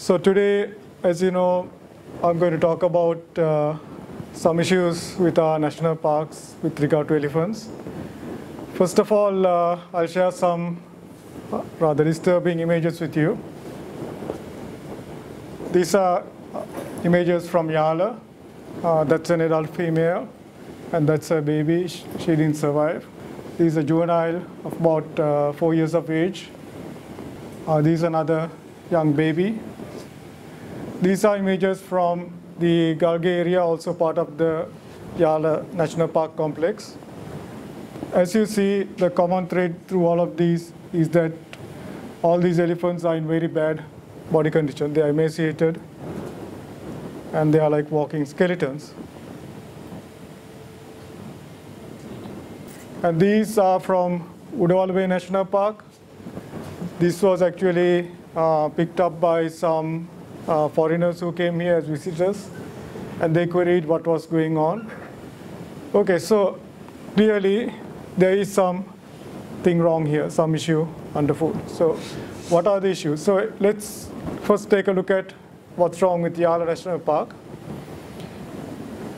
So today, as you know, I'm going to talk about uh, some issues with our national parks with regard to elephants. First of all, uh, I'll share some uh, rather disturbing images with you. These are uh, images from Yala. Uh, that's an adult female, and that's a baby. She didn't survive. This is a juvenile of about uh, four years of age. Uh, this is another young baby. These are images from the Galge area, also part of the Yala National Park complex. As you see, the common thread through all of these is that all these elephants are in very bad body condition. They are emaciated and they are like walking skeletons. And these are from Udawalawe National Park. This was actually uh, picked up by some uh, foreigners who came here as visitors, and they queried what was going on. Okay, so clearly there is something wrong here, some issue underfoot. So, what are the issues? So, let's first take a look at what's wrong with Yala National Park.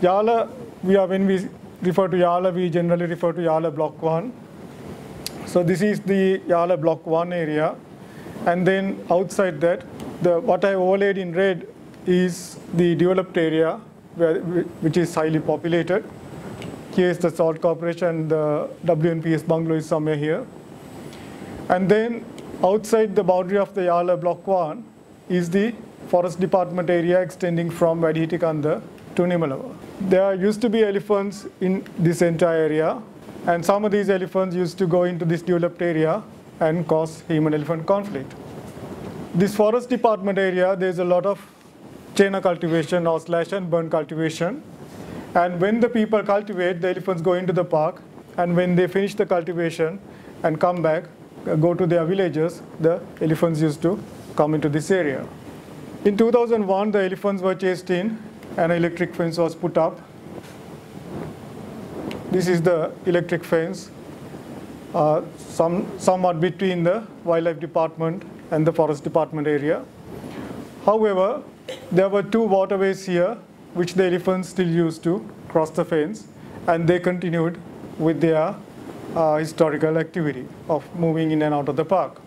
Yala, we are when we refer to Yala, we generally refer to Yala Block 1. So this is the Yala Block 1 area. And then outside that, the, what I overlaid in red is the developed area, where, which is highly populated. Here is the Salt Corporation, the WNPS bungalow is somewhere here. And then outside the boundary of the Yala Block 1 is the Forest Department area extending from Vadihitikanda to Nimalava. There used to be elephants in this entire area, and some of these elephants used to go into this developed area and cause human-elephant conflict. This Forest Department area, there's a lot of chena cultivation or slash and burn cultivation. And when the people cultivate, the elephants go into the park, and when they finish the cultivation and come back, uh, go to their villages, the elephants used to come into this area. In 2001, the elephants were chased in, and an electric fence was put up. This is the electric fence, uh, some, somewhat between the wildlife department and the forest department area. However, there were two waterways here which the elephants still used to cross the fence, and they continued with their uh, historical activity of moving in and out of the park.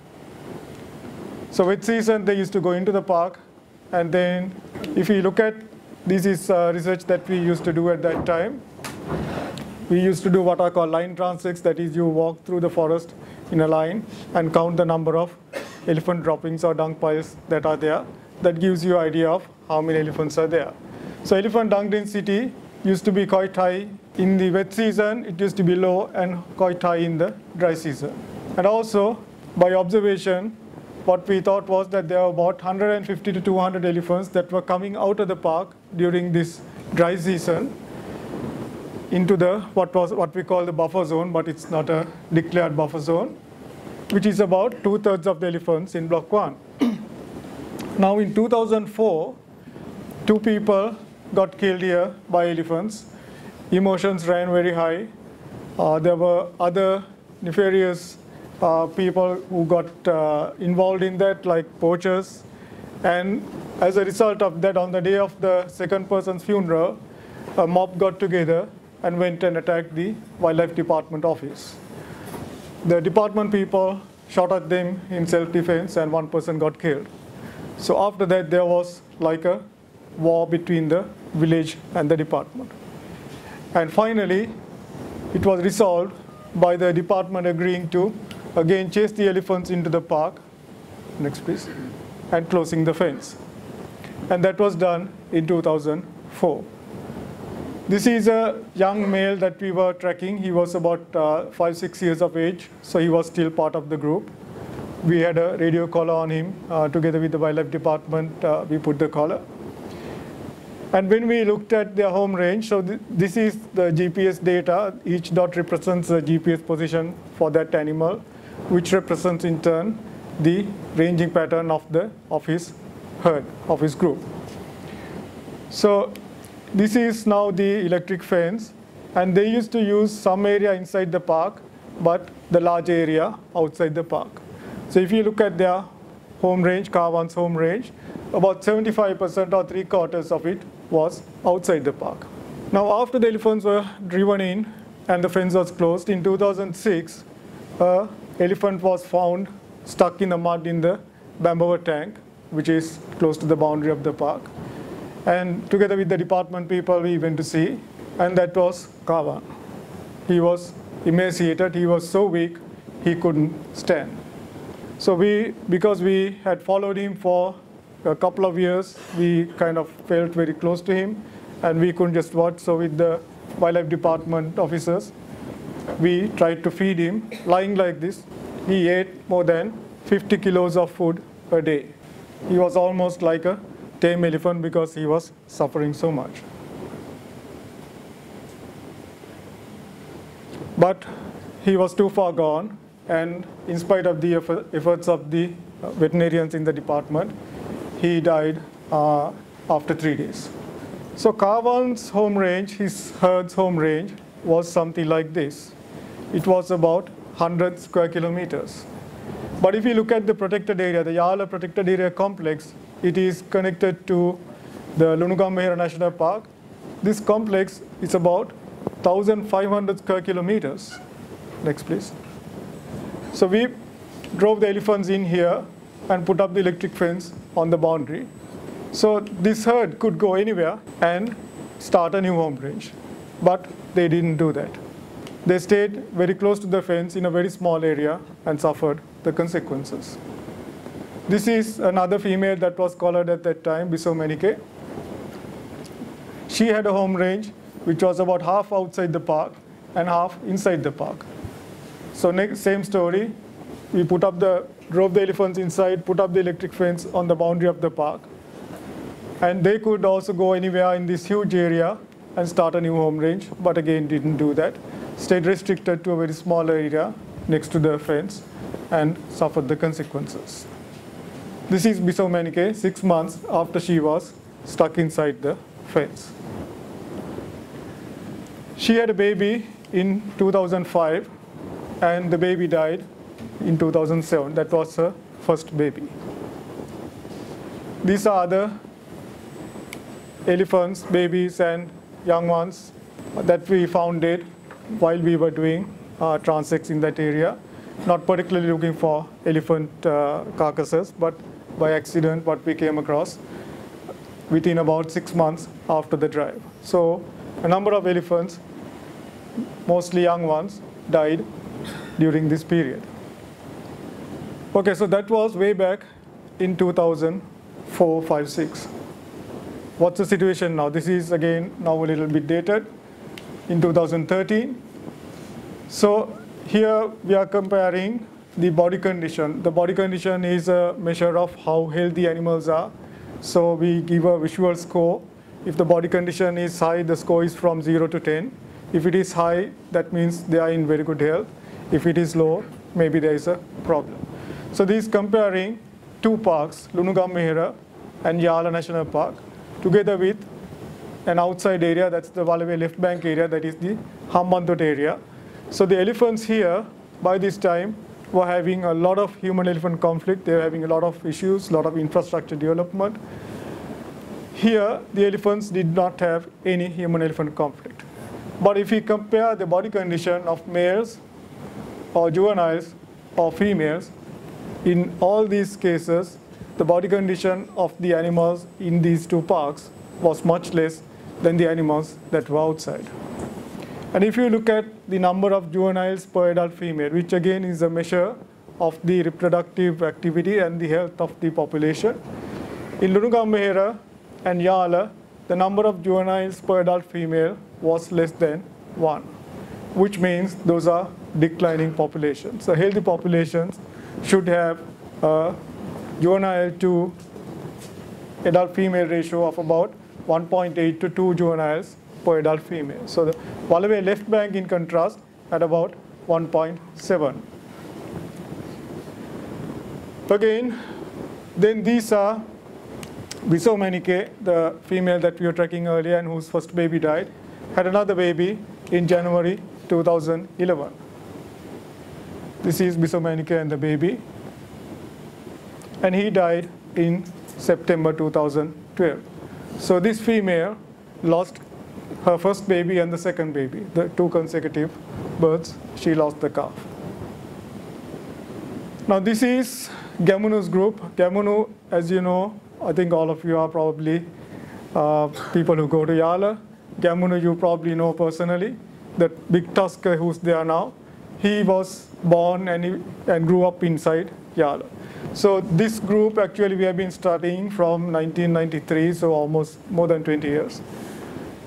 So with season, they used to go into the park, and then if you look at this is uh, research that we used to do at that time. We used to do what are called line transects, that is, you walk through the forest in a line and count the number of elephant droppings or dung piles that are there. That gives you idea of how many elephants are there. So elephant dung density used to be quite high in the wet season. It used to be low and quite high in the dry season. And also, by observation, what we thought was that there were about 150 to 200 elephants that were coming out of the park during this dry season into the what was what we call the buffer zone, but it's not a declared buffer zone, which is about two thirds of the elephants in block one. now in 2004, two people got killed here by elephants. Emotions ran very high. Uh, there were other nefarious uh, people who got uh, involved in that, like poachers. And as a result of that, on the day of the second person's funeral, a mob got together and went and attacked the wildlife department office. The department people shot at them in self-defense, and one person got killed. So after that, there was like a war between the village and the department. And finally, it was resolved by the department agreeing to again chase the elephants into the park, next please, and closing the fence. And that was done in 2004. This is a young male that we were tracking. He was about uh, five, six years of age, so he was still part of the group. We had a radio collar on him. Uh, together with the wildlife department, uh, we put the collar. And when we looked at their home range, so th this is the GPS data. Each dot represents the GPS position for that animal, which represents in turn the ranging pattern of the of his herd, of his group. So this is now the electric fence, and they used to use some area inside the park, but the large area outside the park. So if you look at their home range, Kavan's home range, about 75% or three quarters of it was outside the park. Now, after the elephants were driven in and the fence was closed, in 2006, a elephant was found stuck in the mud in the Bambawa tank, which is close to the boundary of the park. And together with the department people, we went to see, and that was Kavan. He was emaciated, he was so weak, he couldn't stand. So we, because we had followed him for a couple of years, we kind of felt very close to him, and we couldn't just watch. So with the wildlife department officers, we tried to feed him lying like this. He ate more than 50 kilos of food a day. He was almost like a tame elephant because he was suffering so much. But he was too far gone, and in spite of the efforts of the uh, veterinarians in the department, he died uh, after three days. So Kavan's home range, his herd's home range, was something like this. It was about 100 square kilometers. But if you look at the protected area, the Yala Protected Area Complex, it is connected to the Lunugam National Park. This complex is about 1,500 square kilometers. Next, please. So we drove the elephants in here and put up the electric fence on the boundary. So this herd could go anywhere and start a new home range. But they didn't do that. They stayed very close to the fence in a very small area and suffered the consequences. This is another female that was collared at that time, Bisomenike. She had a home range which was about half outside the park and half inside the park. So next, same story. We put up the, drove the elephants inside, put up the electric fence on the boundary of the park. And they could also go anywhere in this huge area and start a new home range, but again didn't do that. Stayed restricted to a very small area next to the fence and suffered the consequences. This is Bisomenike, six months after she was stuck inside the fence. She had a baby in 2005 and the baby died in 2007. That was her first baby. These are the elephants, babies, and young ones that we found dead while we were doing uh, transects in that area. Not particularly looking for elephant uh, carcasses, but by accident, what we came across within about six months after the drive. So a number of elephants, mostly young ones, died during this period. Okay, so that was way back in 2004, 5, 6. What's the situation now? This is again now a little bit dated in 2013. So here we are comparing the body condition. The body condition is a measure of how healthy animals are. So we give a visual score. If the body condition is high, the score is from 0 to 10. If it is high, that means they are in very good health. If it is low, maybe there is a problem. So this is comparing two parks, Lunugamvehera and Yala National Park together with an outside area, that's the Walawe left bank area, that is the Hambantota area. So the elephants here, by this time, were having a lot of human-elephant conflict. They were having a lot of issues, a lot of infrastructure development. Here, the elephants did not have any human-elephant conflict. But if we compare the body condition of males or juveniles or females, in all these cases, the body condition of the animals in these two parks was much less than the animals that were outside. And if you look at the number of juveniles per adult female, which again is a measure of the reproductive activity and the health of the population, in Lunugam and Yala, the number of juveniles per adult female was less than one, which means those are declining populations. So healthy populations should have a juvenile to adult female ratio of about 1.8 to 2 juveniles per adult female. So the Walawe left bank in contrast at about 1.7. Again, then these are Bisomenike, the female that we were tracking earlier and whose first baby died, had another baby in January 2011. This is Bisomenike and the baby and he died in September 2012. So this female lost her first baby and the second baby, the two consecutive births, she lost the calf. Now this is Gamunu's group. Gamunu, as you know, I think all of you are probably uh, people who go to Yala. Gamunu you probably know personally, that big tusker who's there now. He was born and, he, and grew up inside Yala. So this group actually we have been studying from 1993, so almost more than 20 years.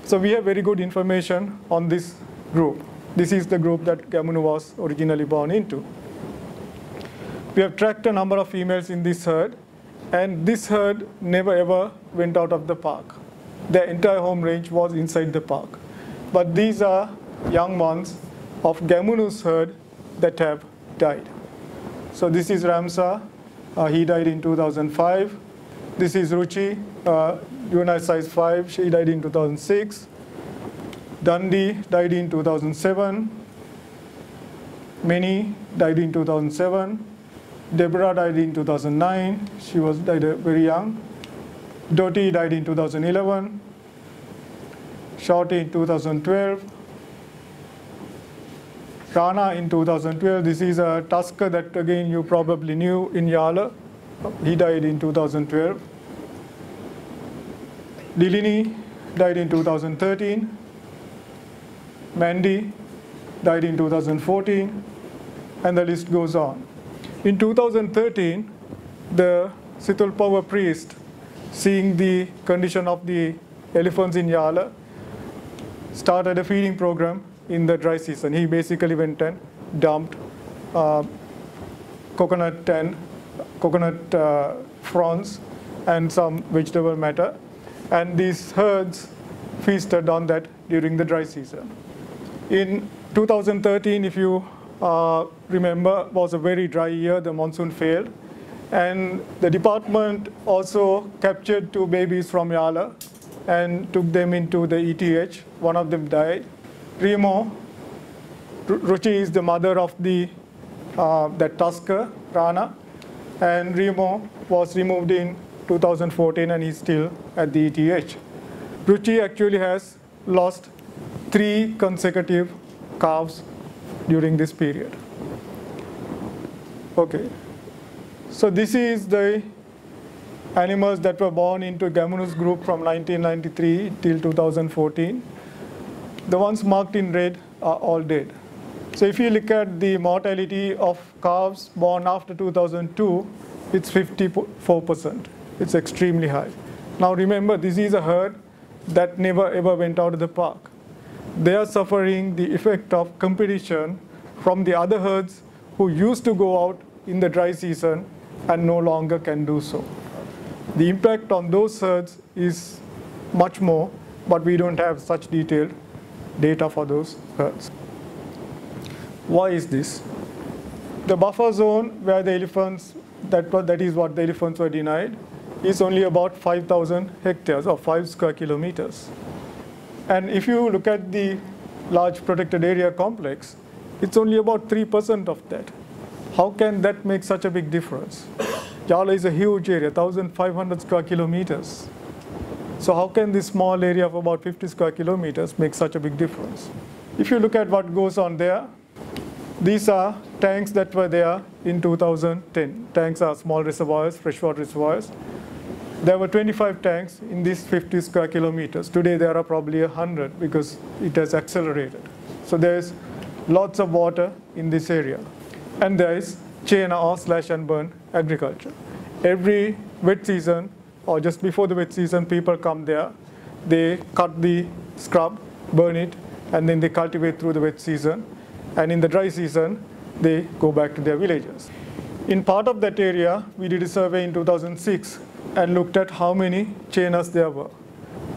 So we have very good information on this group. This is the group that Gamunu was originally born into. We have tracked a number of females in this herd, and this herd never ever went out of the park. Their entire home range was inside the park. But these are young ones of Gamunu's herd that have died. So this is Ramsa. Uh, he died in 2005. This is Ruchi, uh, juvenile size 5. She died in 2006. Dundee died in 2007. Minnie died in 2007. Deborah died in 2009. She was died uh, very young. Dottie died in 2011. Shorty in 2012. Rana in 2012. This is a Tusker that again you probably knew in Yala. He died in 2012. Dilini died in 2013. Mandy died in 2014. And the list goes on. In 2013, the Situlpawa priest, seeing the condition of the elephants in Yala, started a feeding program in the dry season. He basically went and dumped uh, coconut and coconut uh, fronds and some vegetable matter. And these herds feasted on that during the dry season. In 2013, if you uh, remember, was a very dry year. The monsoon failed. And the department also captured two babies from Yala and took them into the ETH. One of them died. Remo, Ruchi is the mother of the uh, that Tusker, Rana. And Remo was removed in 2014 and he's still at the ETH. Ruchi actually has lost three consecutive calves during this period. Okay, so this is the animals that were born into Gamunu's group from 1993 till 2014. The ones marked in red are all dead. So if you look at the mortality of calves born after 2002, it's 54%. It's extremely high. Now remember, this is a herd that never ever went out of the park they are suffering the effect of competition from the other herds who used to go out in the dry season and no longer can do so. The impact on those herds is much more, but we don't have such detailed data for those herds. Why is this? The buffer zone where the elephants, that, that is what the elephants were denied, is only about 5,000 hectares or 5 square kilometers. And if you look at the large protected area complex, it's only about 3% of that. How can that make such a big difference? Yala is a huge area, 1,500 square kilometers. So how can this small area of about 50 square kilometers make such a big difference? If you look at what goes on there, these are tanks that were there in 2010. Tanks are small reservoirs, freshwater reservoirs. There were 25 tanks in these 50 square kilometers. Today there are probably 100 because it has accelerated. So there's lots of water in this area. And there is Chena or slash and burn agriculture. Every wet season or just before the wet season, people come there. They cut the scrub, burn it, and then they cultivate through the wet season. And in the dry season, they go back to their villages. In part of that area, we did a survey in 2006 and looked at how many chenas there were.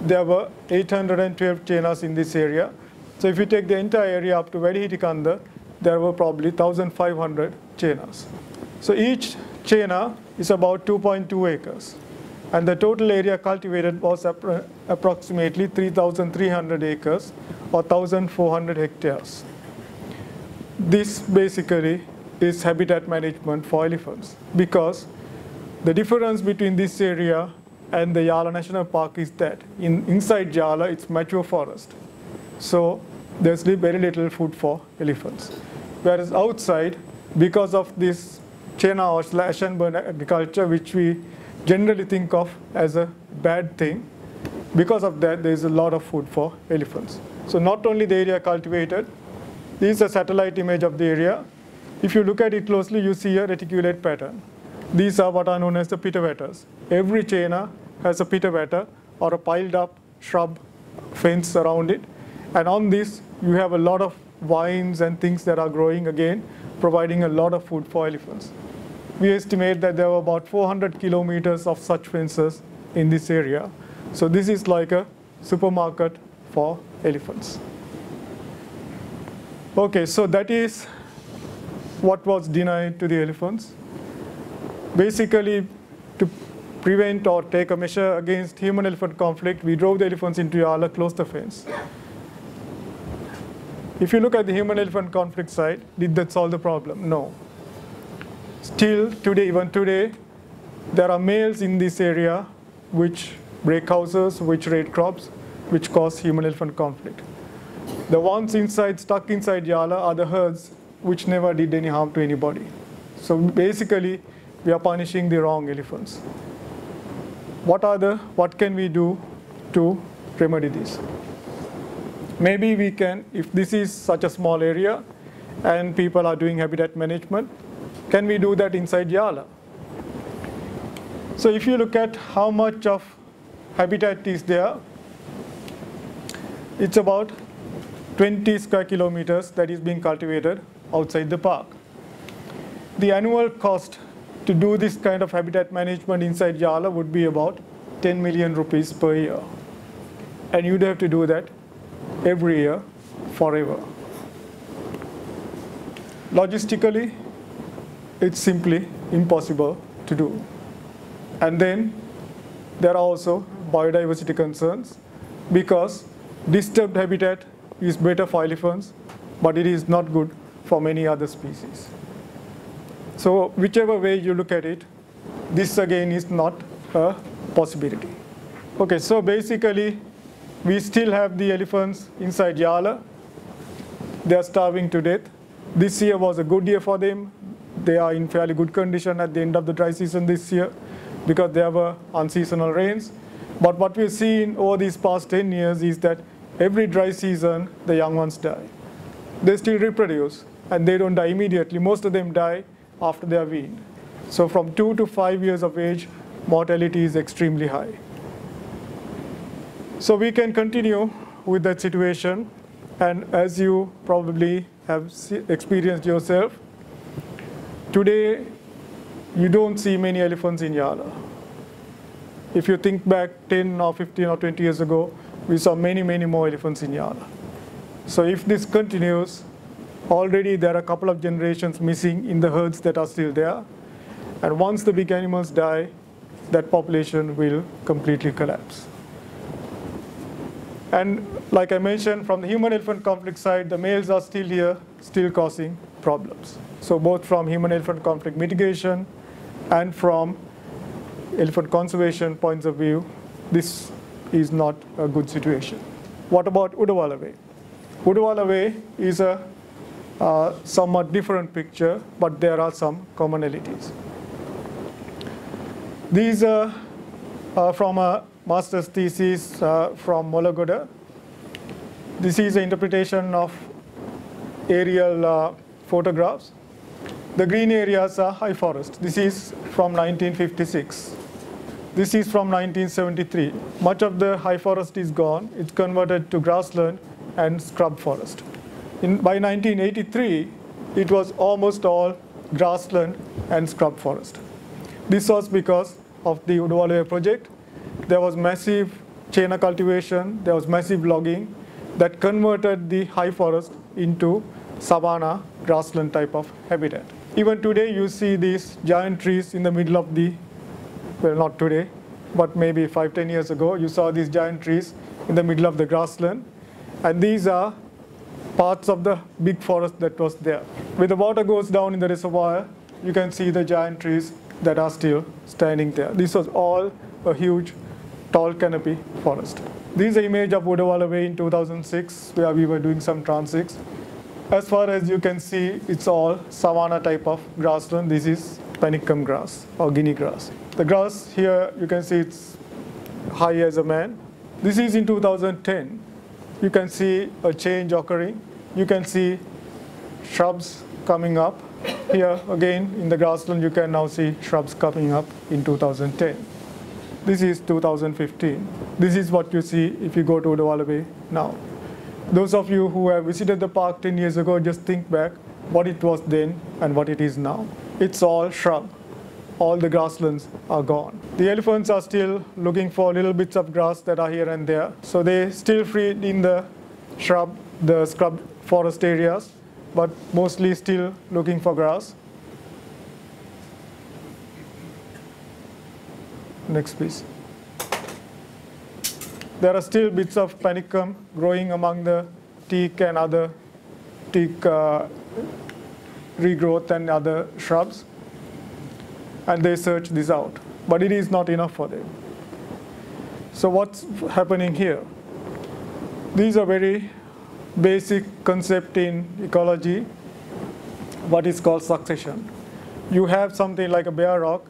There were 812 chenas in this area. So if you take the entire area up to Vedihitikanda, there were probably 1,500 chenas. So each chena is about 2.2 acres. And the total area cultivated was approximately 3,300 acres or 1,400 hectares. This basically is habitat management for elephants because The difference between this area and the Yala National Park is that in, inside Yala, it's mature forest. So there's very little food for elephants. Whereas outside, because of this Chena or slash and burn agriculture, which we generally think of as a bad thing, because of that, there's a lot of food for elephants. So not only the area cultivated, this is a satellite image of the area. If you look at it closely, you see a reticulate pattern. These are what are known as the pitavetas. Every chena has a pitavata or a piled up shrub fence around it. And on this, you have a lot of vines and things that are growing again, providing a lot of food for elephants. We estimate that there are about 400 kilometers of such fences in this area. So this is like a supermarket for elephants. Okay, so that is what was denied to the elephants. Basically, to prevent or take a measure against human-elephant conflict, we drove the elephants into Yala, closed the fence. If you look at the human-elephant conflict side, did that solve the problem? No. Still, today, even today, there are males in this area which break houses, which raid crops, which cause human-elephant conflict. The ones inside, stuck inside Yala are the herds which never did any harm to anybody. So basically, we are punishing the wrong elephants. What are the, what can we do to remedy this? Maybe we can, if this is such a small area and people are doing habitat management, can we do that inside Yala? So if you look at how much of habitat is there, it's about 20 square kilometers that is being cultivated outside the park. The annual cost to do this kind of habitat management inside Yala would be about 10 million rupees per year. And you'd have to do that every year forever. Logistically, it's simply impossible to do. And then there are also biodiversity concerns because disturbed habitat is better for elephants, but it is not good for many other species. So whichever way you look at it, this again is not a possibility. Okay, so basically we still have the elephants inside Yala. They are starving to death. This year was a good year for them. They are in fairly good condition at the end of the dry season this year because there were unseasonal rains. But what we've seen over these past 10 years is that every dry season, the young ones die. They still reproduce, and they don't die immediately. Most of them die after they are weaned. So from two to five years of age, mortality is extremely high. So we can continue with that situation. And as you probably have experienced yourself, today you don't see many elephants in Yala. If you think back 10 or 15 or 20 years ago, we saw many, many more elephants in Yala. So if this continues, already there are a couple of generations missing in the herds that are still there. And once the big animals die, that population will completely collapse. And like I mentioned, from the human-elephant conflict side, the males are still here, still causing problems. So both from human-elephant conflict mitigation and from elephant conservation points of view, this is not a good situation. What about Udawalawe? Udawala Way is a uh, somewhat different picture, but there are some commonalities. These are uh, from a master's thesis uh, from Molagoda. This is an interpretation of aerial uh, photographs. The green areas are high forest. This is from 1956. This is from 1973. Much of the high forest is gone. It's converted to grassland and scrub forest. By 1983, it was almost all grassland and scrub forest. This was because of the Udawala project there was massive chena cultivation, there was massive logging that converted the high forest into savanna, grassland type of habitat. Even today, you see these giant trees in the middle of the, well, not today, but maybe five, ten years ago, you saw these giant trees in the middle of the grassland. And these are parts of the big forest that was there. When the water goes down in the reservoir, you can see the giant trees that are still standing there. This was all a huge tall canopy forest. This is an image of Udawalawe in 2006 where we were doing some transits. As far as you can see, it's all savanna type of grassland. This is panicum grass or guinea grass. The grass here, you can see it's high as a man. This is in 2010. You can see a change occurring. You can see shrubs coming up. Here again in the grassland, you can now see shrubs coming up in 2010. This is 2015. This is what you see if you go to Udawalawe now. Those of you who have visited the park 10 years ago, just think back what it was then and what it is now. It's all shrub. All the grasslands are gone. The elephants are still looking for little bits of grass that are here and there. So they still feed in the shrub, the scrub forest areas but mostly still looking for grass. Next, please. There are still bits of panicum growing among the teak and other teak uh, regrowth and other shrubs. And they search this out. But it is not enough for them. So what's happening here? These are very basic concept in ecology, what is called succession. You have something like a bare rock.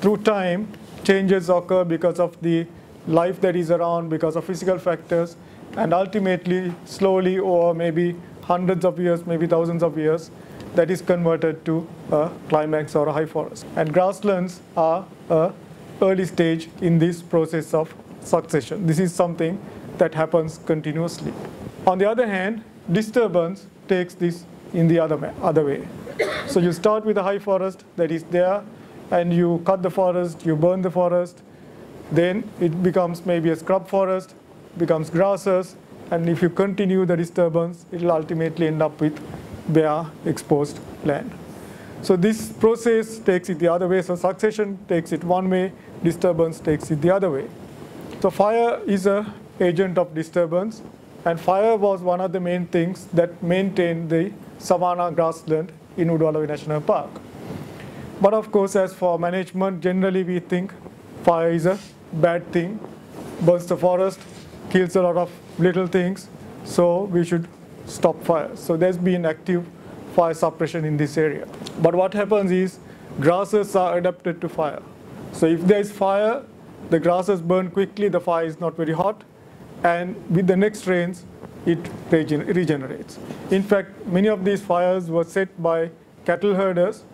Through time, changes occur because of the life that is around, because of physical factors, and ultimately, slowly, or maybe hundreds of years, maybe thousands of years, that is converted to a climax or a high forest. And grasslands are a early stage in this process of succession. This is something that happens continuously. On the other hand, disturbance takes this in the other, other way. So you start with a high forest that is there, and you cut the forest, you burn the forest, then it becomes maybe a scrub forest, becomes grasses, and if you continue the disturbance, it will ultimately end up with bare exposed land. So this process takes it the other way. So succession takes it one way, disturbance takes it the other way. So fire is a agent of disturbance. And fire was one of the main things that maintained the savanna grassland in Udawalawe National Park. But of course, as for management, generally we think fire is a bad thing, burns the forest, kills a lot of little things, so we should stop fire. So there's been active fire suppression in this area. But what happens is grasses are adapted to fire. So if there's fire, the grasses burn quickly, the fire is not very hot, and with the next rains, it regenerates. In fact, many of these fires were set by cattle herders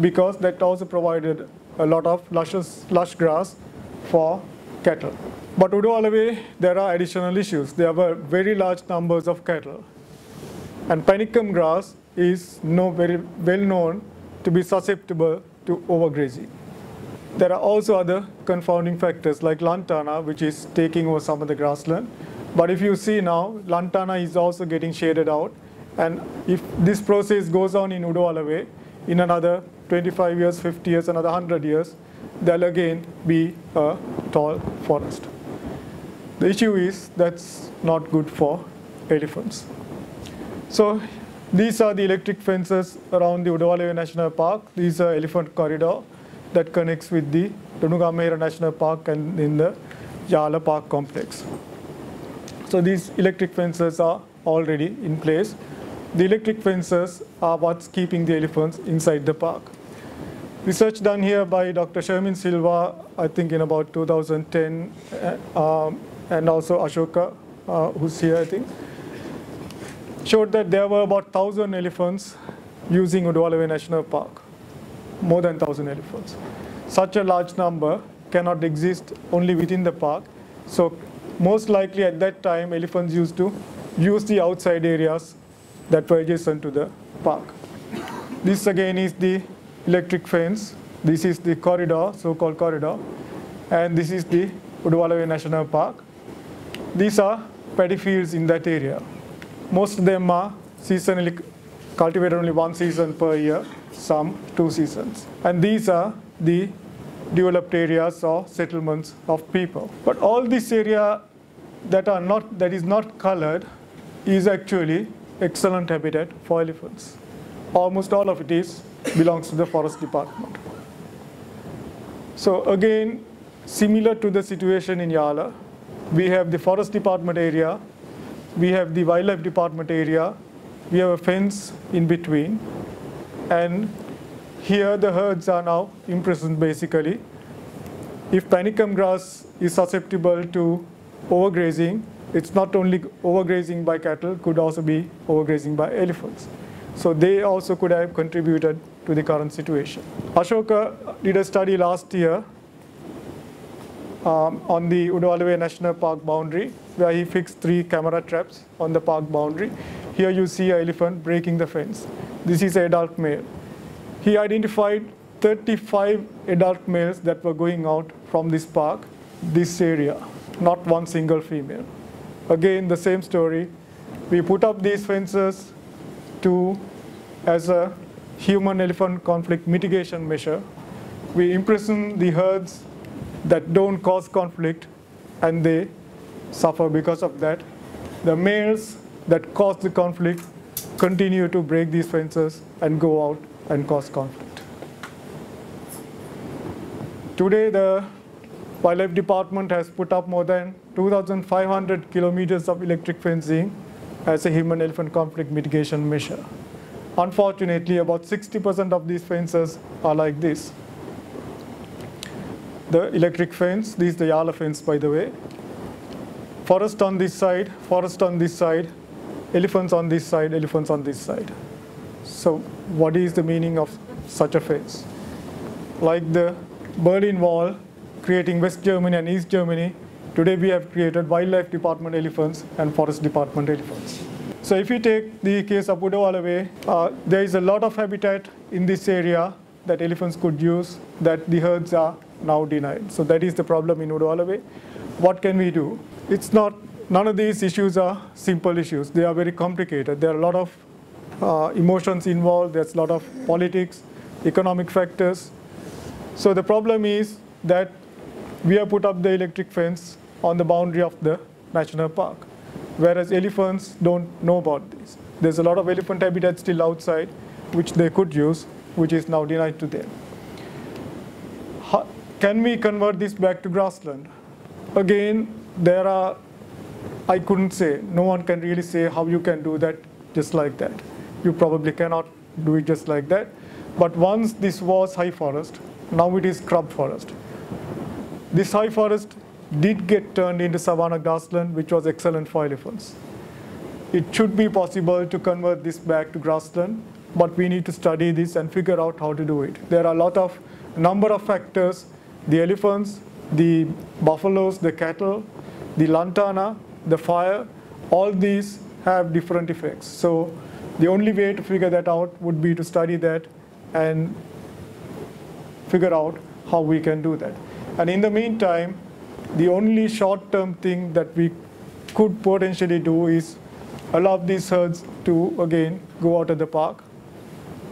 because that also provided a lot of luscious, lush grass for cattle. But Udawalawe, there are additional issues. There were very large numbers of cattle. And panicum grass is no very well known to be susceptible to overgrazing. There are also other confounding factors like lantana, which is taking over some of the grassland. But if you see now, lantana is also getting shaded out. And if this process goes on in Udawalawe, in another 25 years, 50 years, another 100 years, there'll again be a tall forest. The issue is that's not good for elephants. So these are the electric fences around the Udawalawe National Park. These are elephant corridor that connects with the Lunugamvehera National Park and in the Yala Park complex. So these electric fences are already in place. The electric fences are what's keeping the elephants inside the park. Research done here by Dr. Shermin Silva, I think in about 2010, uh, um, and also Ashoka, uh, who's here, I think, showed that there were about 1,000 elephants using Udawalawe National Park more than 1,000 elephants. Such a large number cannot exist only within the park. So most likely at that time, elephants used to use the outside areas that were adjacent to the park. This again is the electric fence. This is the corridor, so-called corridor. And this is the Udawalawe National Park. These are paddy fields in that area. Most of them are seasonally cultivated only one season per year some two seasons. And these are the developed areas or settlements of people. But all this area that are not that is not colored is actually excellent habitat for elephants. Almost all of it is belongs to the forest department. So again, similar to the situation in Yala, we have the forest department area, we have the wildlife department area, we have a fence in between, and here the herds are now imprisoned basically. If panicum grass is susceptible to overgrazing, it's not only overgrazing by cattle, could also be overgrazing by elephants. So they also could have contributed to the current situation. Ashoka did a study last year um, on the Udawalawe National Park boundary where he fixed three camera traps on the park boundary. Here you see an elephant breaking the fence. This is an adult male. He identified 35 adult males that were going out from this park, this area, not one single female. Again, the same story. We put up these fences to, as a human-elephant conflict mitigation measure. We imprison the herds that don't cause conflict and they suffer because of that. The males that cause the conflict continue to break these fences and go out and cause conflict. Today, the Wildlife Department has put up more than 2,500 kilometers of electric fencing as a human-elephant conflict mitigation measure. Unfortunately, about 60% of these fences are like this. The electric fence, this is the Yala fence, by the way. Forest on this side, forest on this side, elephants on this side, elephants on this side. So what is the meaning of such a fence? Like the Berlin Wall, creating West Germany and East Germany, today we have created wildlife department elephants and forest department elephants. So if you take the case of Udawalawe, uh, there is a lot of habitat in this area that elephants could use that the herds are now denied. So that is the problem in Udawalawe. What can we do? It's not, none of these issues are simple issues. They are very complicated. There are a lot of uh, emotions involved. There's a lot of politics, economic factors. So the problem is that we have put up the electric fence on the boundary of the national park, whereas elephants don't know about this. There's a lot of elephant habitat still outside, which they could use, which is now denied to them. How, can we convert this back to grassland? Again, there are, I couldn't say, no one can really say how you can do that just like that. You probably cannot do it just like that. But once this was high forest, now it is scrub forest. This high forest did get turned into savanna grassland, which was excellent for elephants. It should be possible to convert this back to grassland, but we need to study this and figure out how to do it. There are a lot of number of factors, the elephants, the buffaloes, the cattle, the lantana, the fire, all these have different effects. So the only way to figure that out would be to study that and figure out how we can do that. And in the meantime, the only short-term thing that we could potentially do is allow these herds to, again, go out of the park.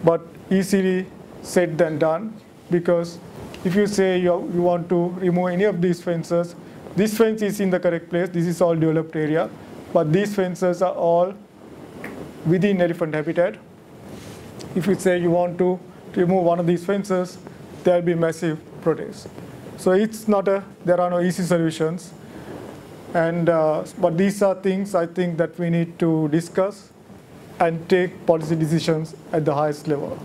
But easily said than done, because if you say you, you want to remove any of these fences, this fence is in the correct place, this is all developed area, but these fences are all within elephant habitat. If you say you want to remove one of these fences, there will be massive protests. So it's not a, there are no easy solutions. And, uh, but these are things I think that we need to discuss and take policy decisions at the highest level.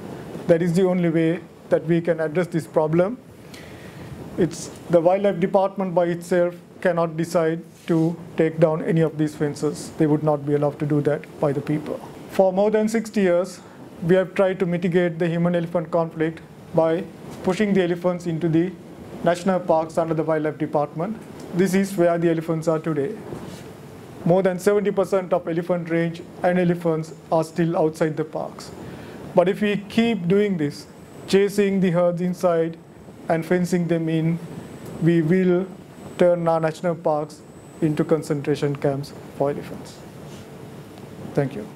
That is the only way that we can address this problem. It's the wildlife department by itself cannot decide to take down any of these fences. They would not be allowed to do that by the people. For more than 60 years, we have tried to mitigate the human-elephant conflict by pushing the elephants into the national parks under the wildlife department. This is where the elephants are today. More than 70% of elephant range and elephants are still outside the parks. But if we keep doing this, chasing the herds inside and fencing them in, we will turn our national parks into concentration camps for elephants. Thank you.